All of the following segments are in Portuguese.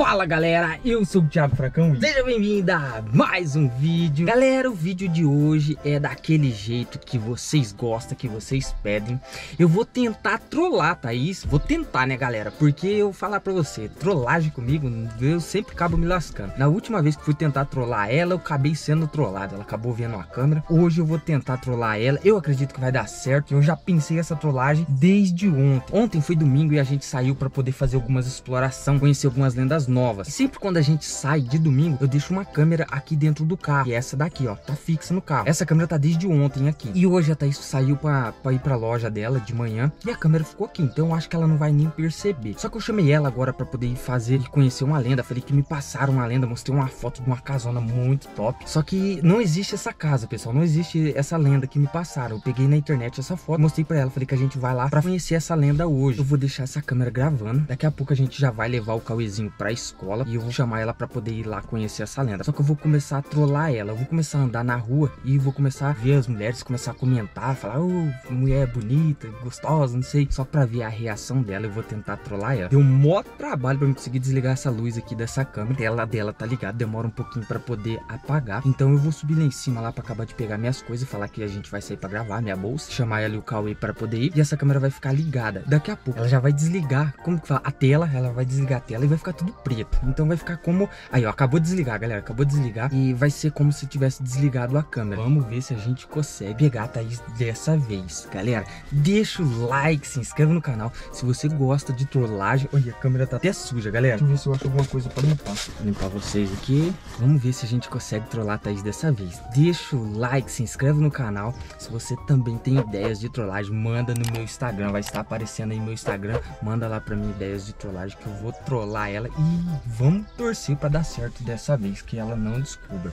Fala galera, eu sou o Thiago Fracão seja bem-vindo a mais um vídeo. Galera, o vídeo de hoje é daquele jeito que vocês gostam, que vocês pedem. Eu vou tentar trollar Thaís, vou tentar né galera? Porque eu falar pra você, trollagem comigo, eu sempre acabo me lascando. Na última vez que fui tentar trollar ela, eu acabei sendo trollado. Ela acabou vendo a câmera. Hoje eu vou tentar trollar ela, eu acredito que vai dar certo. Eu já pensei essa trollagem desde ontem. Ontem foi domingo e a gente saiu pra poder fazer algumas exploração Conhecer algumas lendas novas. E sempre quando a gente sai de domingo, eu deixo uma câmera aqui dentro do carro. E essa daqui, ó, tá fixa no carro. Essa câmera tá desde ontem aqui. E hoje a Thaís saiu pra, pra ir pra loja dela de manhã. E a câmera ficou aqui. Então eu acho que ela não vai nem perceber. Só que eu chamei ela agora pra poder ir fazer e conhecer uma lenda. Falei que me passaram uma lenda. Mostrei uma foto de uma casona muito top. Só que não existe essa casa, pessoal. Não existe essa lenda que me passaram. Eu peguei na internet essa foto, mostrei pra ela. Falei que a gente vai lá pra conhecer essa lenda hoje. Eu vou deixar essa câmera gravando. Daqui a pouco a gente já vai levar o Cauêzinho pra escola e eu vou chamar ela para poder ir lá conhecer essa lenda. Só que eu vou começar a trollar ela, eu vou começar a andar na rua e vou começar a ver as mulheres, começar a comentar, falar, oh, mulher bonita, gostosa, não sei, só para ver a reação dela, eu vou tentar trollar ela. Deu um maior trabalho para eu conseguir desligar essa luz aqui dessa câmera, ela dela tá ligada, demora um pouquinho para poder apagar. Então eu vou subir lá em cima lá para acabar de pegar minhas coisas falar que a gente vai sair para gravar minha bolsa, chamar ela e o Cauê para poder ir e essa câmera vai ficar ligada. Daqui a pouco ela já vai desligar, como que fala? A tela, ela vai desligar a tela e vai ficar tudo preto. Então vai ficar como... Aí, ó, acabou de desligar, galera. Acabou de desligar. E vai ser como se tivesse desligado a câmera. Vamos ver se a gente consegue pegar a Thaís dessa vez. Galera, deixa o like, se inscreve no canal. Se você gosta de trollagem... Olha, a câmera tá até suja, galera. Deixa eu ver se eu acho alguma coisa pra limpar. Vou limpar vocês aqui. Vamos ver se a gente consegue trollar a Thaís dessa vez. Deixa o like, se inscreve no canal. Se você também tem ideias de trollagem, manda no meu Instagram. Vai estar aparecendo aí meu Instagram. Manda lá pra mim ideias de trollagem que eu vou trollar ela. E vamos torcer para dar certo dessa vez, que ela não descubra.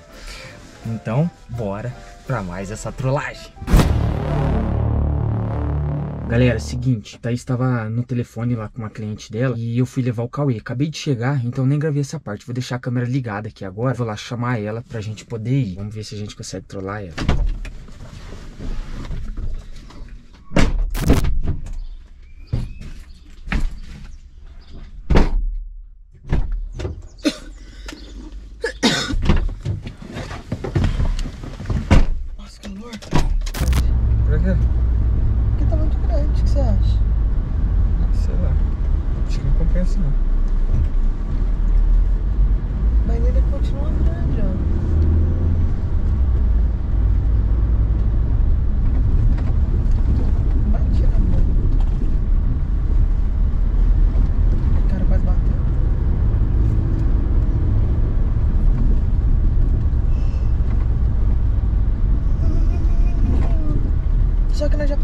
Então, bora para mais essa trollagem. Galera, seguinte, Thaís estava no telefone lá com uma cliente dela e eu fui levar o Cauê. Acabei de chegar, então nem gravei essa parte. Vou deixar a câmera ligada aqui agora. Vou lá chamar ela pra gente poder ir. Vamos ver se a gente consegue trollar ela.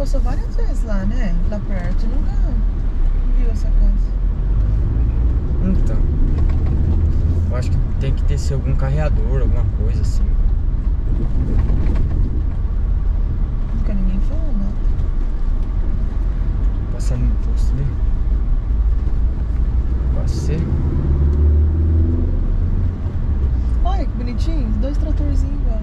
Passou várias vezes lá, né? Lá perto. Nunca viu essa casa. Então. Eu acho que tem que ter ser algum carreador, alguma coisa assim. Nunca ninguém falou nada. Passando no posto ali. Passei. Olha que bonitinho. Dois tratorzinhos igual.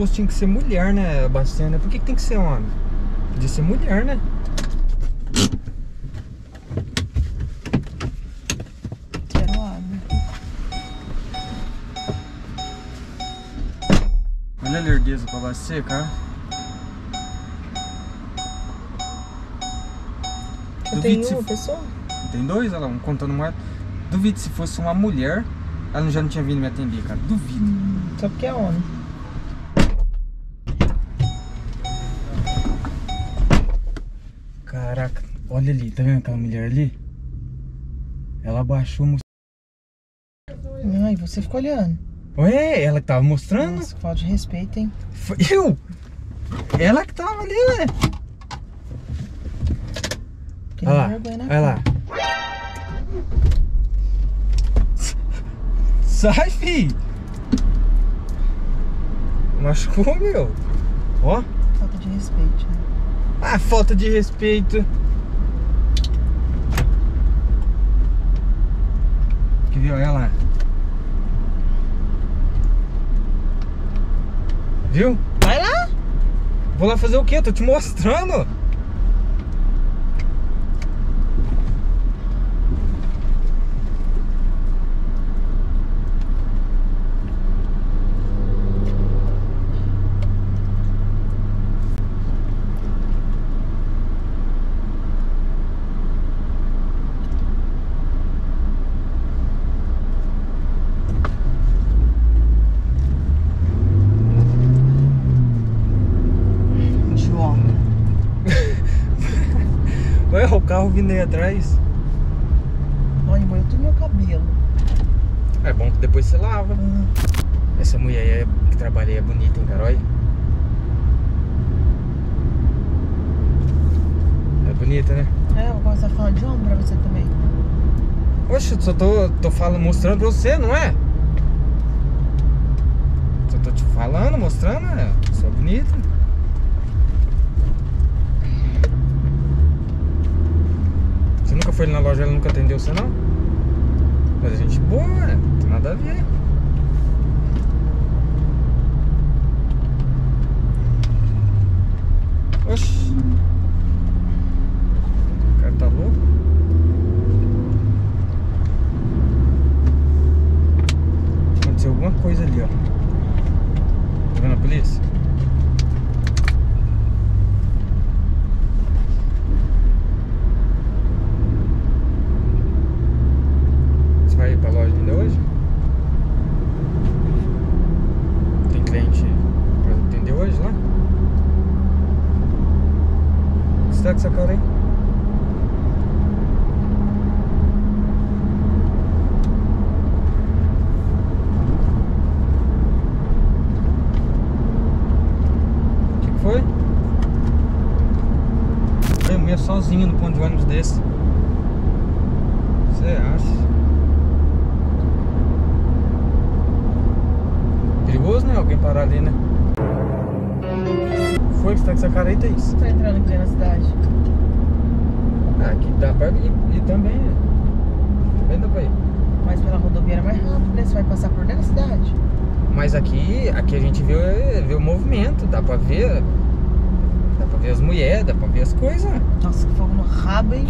posto tinha que ser mulher, né, Bastiana? Por que, que tem que ser homem? Podia ser mulher, né? Quero. Olha a lerdeza pra você, cara. Só tem uma pessoa? Tem dois, olha lá, um contando mais. Duvido se fosse uma mulher, ela já não tinha vindo me atender, cara. Duvido. Hum, só porque é homem. Olha ali, tá vendo aquela mulher ali? Ela baixou o Ai, você ficou olhando. Ué, ela que tava mostrando? Nossa, falta de respeito, hein? Foi eu! Ela que tava ali, né? Que Olha lá, olha lá. Sai, fi! Machucou, meu. Ó. Falta de respeito, né? Ah, falta de respeito. Viu? Olha lá. Viu? Vai lá! Vou lá fazer o quê? Tô te mostrando. Ué, o carro vindo aí atrás. Olha, molhou todo meu cabelo. É bom que depois você lava. Hum. Essa mulher aí que trabalha aí é bonita, hein, Carol? É bonita, né? É, eu vou começar a falar de homem pra você também. Oxe, eu só tô, tô falando, mostrando pra você, não é? Só tô te falando, mostrando, é. Só bonita. Você nunca foi na loja, ela nunca atendeu você, não? Mas a gente boa, é. Não tem nada a ver. Oxi. O cara tá louco. Aconteceu alguma coisa ali, ó. Tá vendo a polícia? Você vai ir pra loja ainda hoje? Tem cliente pra atender hoje lá? O que você tá com essa cara aí? O que que foi? Eu mulher sozinha no ponto de ônibus desse. Acha? Perigoso, né? Alguém parar ali, né? Foi que você tá com essa cara aí, Thaís? Tá entrando aqui na cidade. Ah, aqui dá pra ir, ir também, né? Também dá pra ir. Mas pela rodoviária é mais rápido, né? Você vai passar por dentro da cidade. Mas aqui, aqui a gente vê, vê o movimento, dá pra ver. Dá pra ver as mulheres, dá pra ver as coisas. Nossa, que fogo no rabo, hein?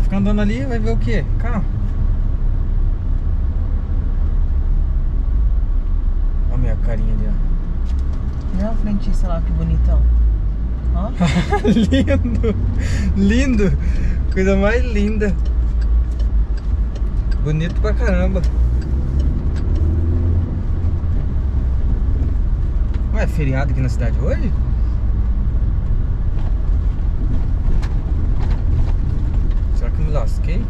Fica andando ali, vai ver o quê? Carro. Olha a minha carinha ali, ó. Olha o frentista lá, que bonitão. Ó. lindo! Lindo! Coisa mais linda. Bonito pra caramba. Ué, é feriado aqui na cidade hoje? Será que eu me lasquei?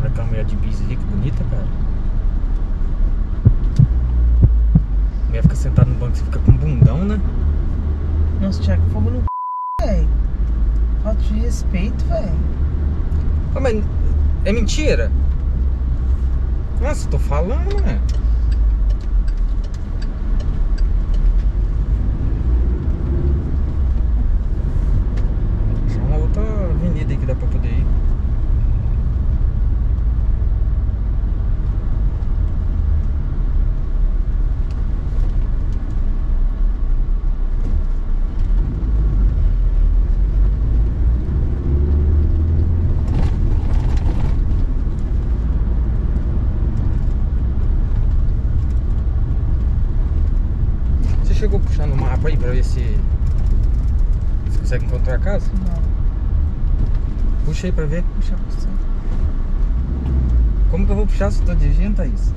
Olha aquela mulher de bis ali, que bonita, cara. A mulher fica sentada no banco, você fica com um bundão, né? Nossa, Thiago, fogo no c, velho. Falta de respeito, velho. Ah, mas é mentira? Nossa, tô falando, né? Achar uma outra avenida aí que dá pra poder ir. mapa aí pra ver se. Você consegue encontrar a casa? Não, Puxa aí pra ver. puxa. Como que eu vou puxar se eu tô dirigindo, Thaís?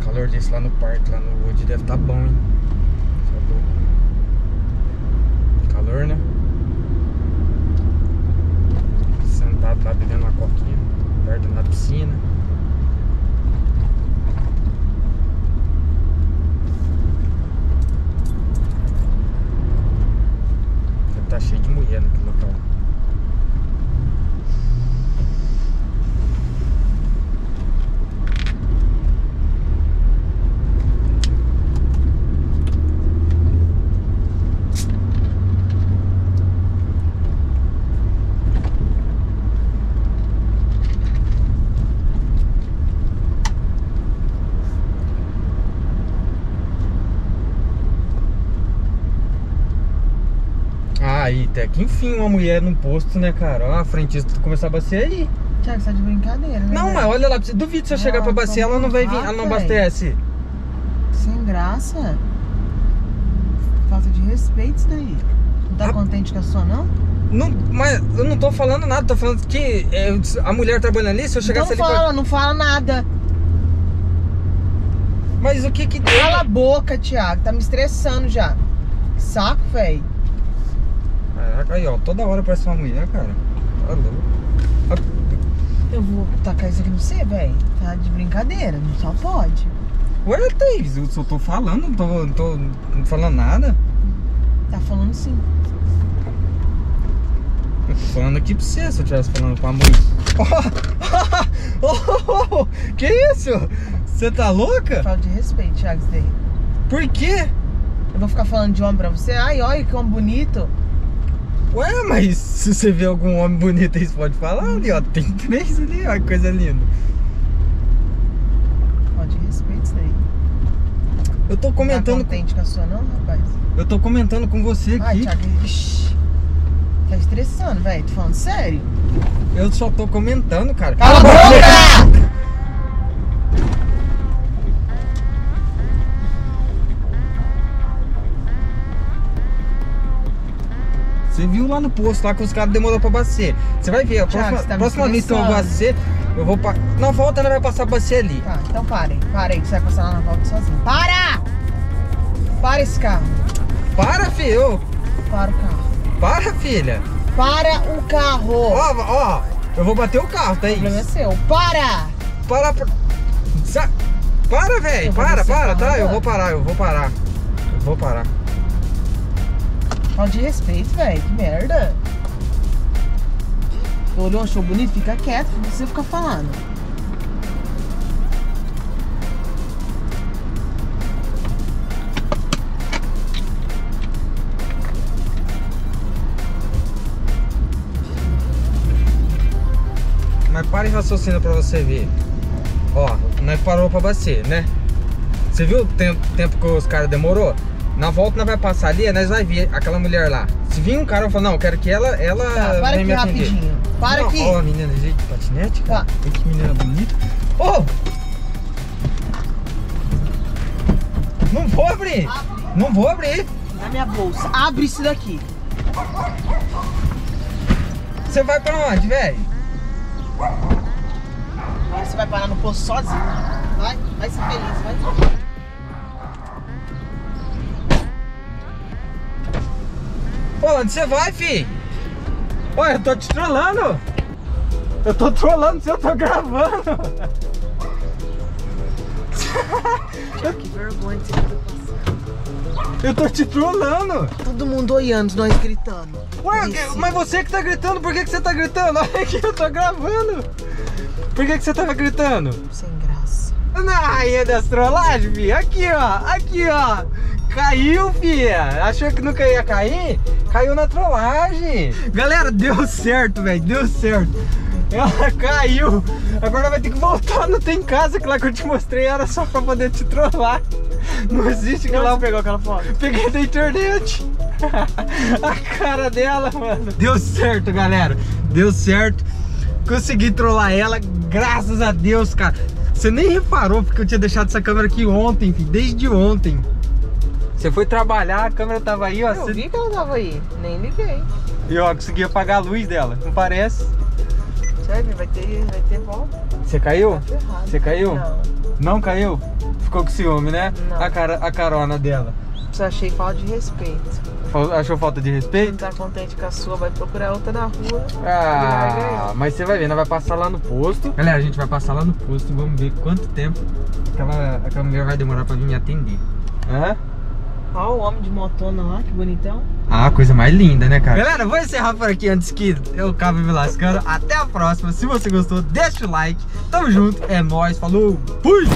O calor desse lá no parque, lá no Wood, deve tá bom, hein? Cê é louco. Né? Sentado lá bebendo uma coquinha, perto da piscina. Deve tá cheio de mulher naquele local. Ah, aí, até que enfim uma mulher num posto, né, cara? Ó, a frentista começar a bater aí. Tiago, você tá de brincadeira, né? Não, mas olha lá, duvido se eu Ah, chegar pra bater, ela não vai vir, ela não véi. abastece. Sem graça. Falta de respeito isso daí. Não tá Ah. contente com a sua, não? Não, mas eu não tô falando nada, tô falando que é, a mulher trabalhando ali, se eu chegasse Então ali. pra- fala, não fala nada. Mas o que que? Cala a boca, Thiago. Tá me estressando já. Saco, velho. Caraca, aí, ó, toda hora parece uma mulher, cara. Tá louco. Eu vou tacar isso aqui no você, velho. Tá de brincadeira. Não só pode. Ué, Thaís, eu só tô falando, não tô, não tô não falando nada. Tá falando sim. Eu tô falando aqui pra você, se eu estivesse falando com a mãe. Oh, oh, oh, que isso? Você tá louca? Falta de respeito, Thiago, isso daí. Por quê? Eu vou ficar falando de homem pra você. Ai, olha que homem bonito. Ué, mas se você vê algum homem bonito aí, você pode falar ali, ó. Tem três ali, ó, que coisa linda. Falta de respeito isso daí. Eu tô Não tá comentando, contente com a sua, não, rapaz? eu tô comentando com você Ai, aqui. Thiago, ixi. Tá estressando, velho. Tô falando sério. Eu só tô comentando, cara. Cala a boca! Você viu lá no posto lá que os caras demorou pra bater. Você vai ver, a Thiago, próxima, tá próxima vez que eu bater, eu vou pa... Na volta ela vai passar a bater ali. Tá, então parem. Parem, que você vai passar lá na volta sozinho. Para! Para esse carro. Para, filho! Para o carro. Para, filha! Para o carro. Ó, ó, eu vou bater o carro, tá o problema é seu. Para! Para, para. Sa- Para, velho! Para, para, tá? Eu vou parar, eu vou parar. Eu vou parar. Falta de respeito, velho. Que merda. Olhou, achou bonito? Fica quieto, não precisa ficar falando. Mas para e raciocina pra você ver. Ó, nós parou pra bater, né? Você viu o tempo, tempo que os caras demorou? Na volta nós vai passar ali, nós vai ver aquela mulher lá. Se vir um cara, eu falo, não, eu quero que ela, ela Tá, para aqui rapidinho. Para Não, aqui. Ó, a menina de patinete, cara. Tá. Olha que menina bonita. Ô! Não vou abrir! Não vou abrir! Na minha bolsa. Abre isso daqui. Você vai pra onde, velho? Agora você vai parar no posto sozinho. Vai, vai ser feliz, vai. Pô, onde você vai, fi? Olha, eu tô te trollando! Eu tô trollando se eu tô gravando! Que vergonha de você passado. Eu tô te trollando! Todo mundo olhando, nós gritando. Ué, Esse- mas você que tá gritando, por que, que você tá gritando? Olha que eu tô gravando! Por que, que você tava gritando? Sem graça. Na rainha das trollagens, fi! Aqui, ó! Aqui, ó! Caiu, fia! Achou que nunca ia cair? Caiu na trollagem! Galera, deu certo, velho! Deu certo! Ela caiu. Agora vai ter que voltar. Não tem casa que lá que eu te mostrei era só pra poder te trollar. Não existe que lá. você pegou aquela foto? Peguei da internet. A cara dela, mano. Deu certo, galera. Deu certo. Consegui trollar ela, graças a Deus, cara. Você nem reparou porque eu tinha deixado essa câmera aqui ontem, filho, desde ontem. Você foi trabalhar, a câmera tava aí, ó. Eu você- vi que ela tava aí, nem liguei. E ó, consegui apagar a luz dela. Não parece? Sério, vai ter, vai ter volta. Você caiu? Tá. Você caiu? Não, Não caiu? Ficou com ciúme, né? Não. A, cara, a carona dela. só achei falta de respeito. Achou falta de respeito? tá contente com a sua, vai procurar outra na rua. Ah, mas você vai ver, nós vai passar lá no posto. Galera, a gente vai passar lá no posto e vamos ver quanto tempo aquela, aquela mulher vai demorar pra vir me atender. Hã? Olha o homem de motona lá, que bonitão. Ah, coisa mais linda, né, cara? Galera, vou encerrar por aqui antes que eu acabe me lascando. Até a próxima. Se você gostou, deixa o like. Tamo junto. É nóis. Falou. Fui!